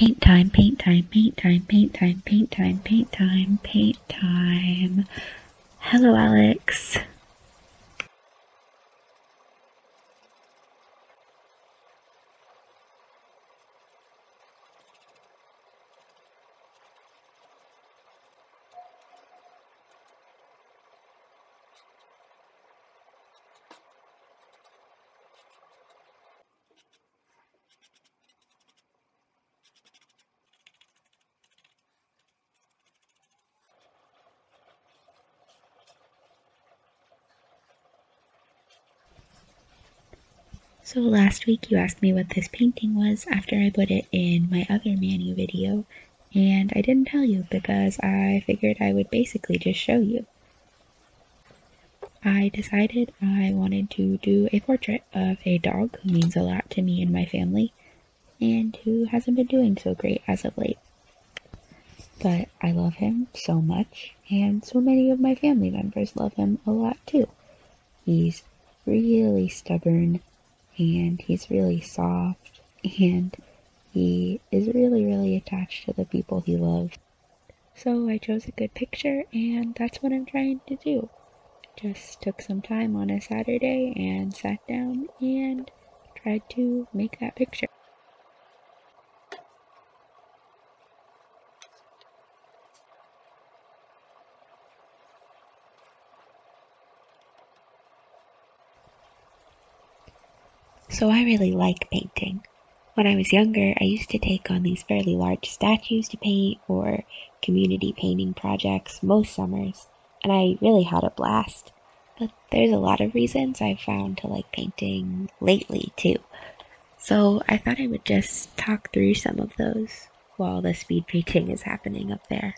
Paint time, paint time, paint time, paint time, paint time, paint time, paint time. Hello, Alex. So last week you asked me what this painting was after I put it in my other Manu video, and I didn't tell you because I figured I would basically just show you. I decided I wanted to do a portrait of a dog who means a lot to me and my family, and who hasn't been doing so great as of late. But I love him so much, and so many of my family members love him a lot too. He's really stubborn and he's really soft and he is really, really attached to the people he loves. So I chose a good picture and that's what I'm trying to do. Just took some time on a Saturday and sat down and tried to make that picture. So I really like painting. When I was younger, I used to take on these fairly large statues to paint or community painting projects most summers, and I really had a blast. But there's a lot of reasons I've found to like painting lately too. So I thought I would just talk through some of those while the speed painting is happening up there.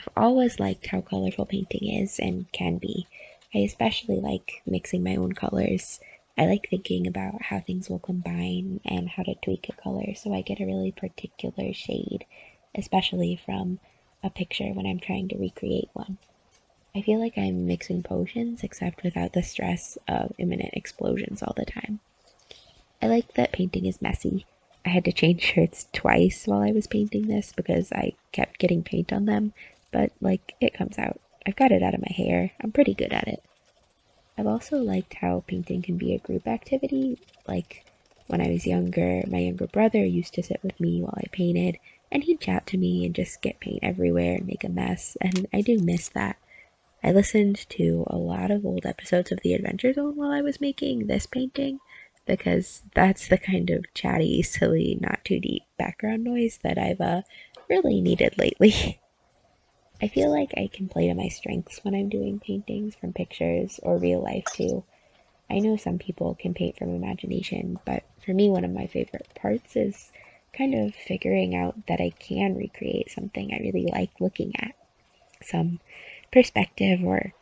I've always liked how colorful painting is and can be. I especially like mixing my own colors. I like thinking about how things will combine and how to tweak a color so I get a really particular shade, especially from a picture when I'm trying to recreate one. I feel like I'm mixing potions except without the stress of imminent explosions all the time. I like that painting is messy. I had to change shirts twice while I was painting this because I kept getting paint on them but like it comes out. I've got it out of my hair. I'm pretty good at it. I've also liked how painting can be a group activity. Like when I was younger, my younger brother used to sit with me while I painted, and he'd chat to me and just get paint everywhere and make a mess, and I do miss that. I listened to a lot of old episodes of The Adventure Zone while I was making this painting because that's the kind of chatty, silly, not too deep background noise that I've uh, really needed lately. I feel like I can play to my strengths when I'm doing paintings from pictures or real life too. I know some people can paint from imagination, but for me, one of my favorite parts is kind of figuring out that I can recreate something I really like looking at. Some perspective or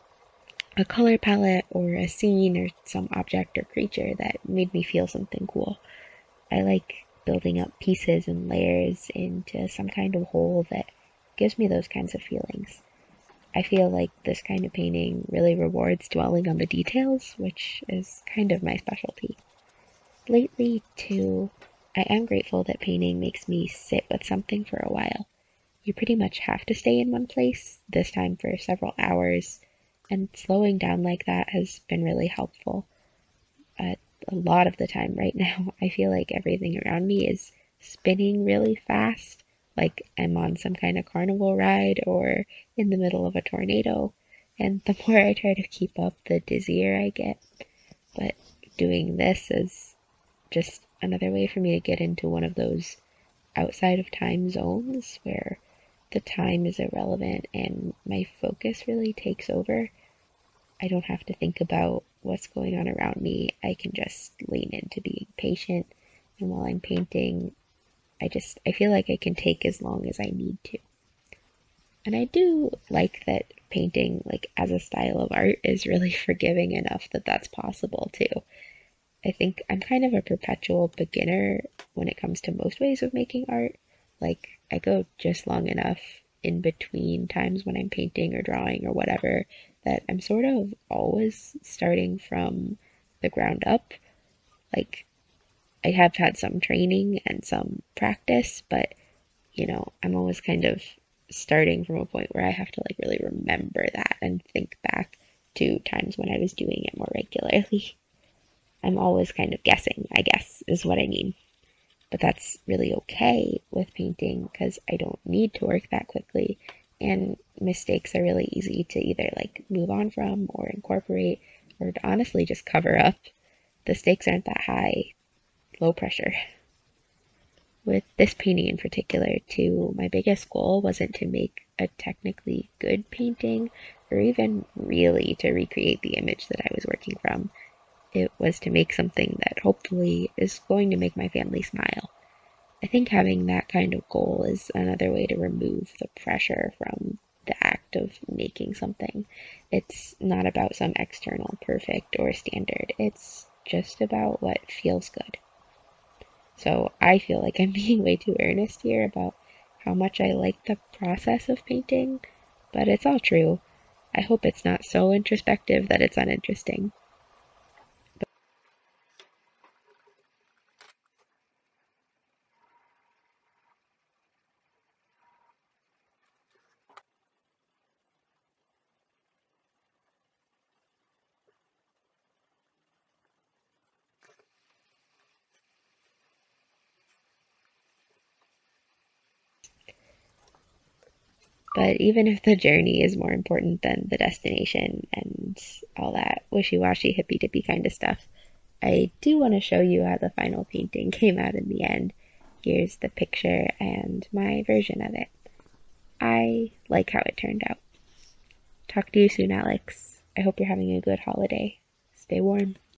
a color palette or a scene or some object or creature that made me feel something cool. I like building up pieces and layers into some kind of whole that gives me those kinds of feelings. I feel like this kind of painting really rewards dwelling on the details, which is kind of my specialty. Lately, too, I am grateful that painting makes me sit with something for a while. You pretty much have to stay in one place, this time for several hours, and slowing down like that has been really helpful. Uh, a lot of the time right now, I feel like everything around me is spinning really fast like I'm on some kind of carnival ride or in the middle of a tornado. And the more I try to keep up, the dizzier I get. But doing this is just another way for me to get into one of those outside of time zones where the time is irrelevant and my focus really takes over. I don't have to think about what's going on around me. I can just lean into being patient. And while I'm painting, I just, I feel like I can take as long as I need to. And I do like that painting, like as a style of art, is really forgiving enough that that's possible too. I think I'm kind of a perpetual beginner when it comes to most ways of making art. Like, I go just long enough in between times when I'm painting or drawing or whatever that I'm sort of always starting from the ground up. Like, I have had some training and some practice, but you know, I'm always kind of starting from a point where I have to like really remember that and think back to times when I was doing it more regularly. I'm always kind of guessing, I guess, is what I mean. But that's really okay with painting because I don't need to work that quickly. And mistakes are really easy to either like move on from or incorporate or honestly just cover up. The stakes aren't that high, low pressure. With this painting in particular, too, my biggest goal wasn't to make a technically good painting or even really to recreate the image that I was working from. It was to make something that hopefully is going to make my family smile. I think having that kind of goal is another way to remove the pressure from the act of making something. It's not about some external perfect or standard, it's just about what feels good. So I feel like I'm being way too earnest here about how much I like the process of painting, but it's all true. I hope it's not so introspective that it's uninteresting. But even if the journey is more important than the destination and all that wishy washy, hippy dippy kind of stuff, I do want to show you how the final painting came out in the end. Here's the picture and my version of it. I like how it turned out. Talk to you soon, Alex. I hope you're having a good holiday. Stay warm.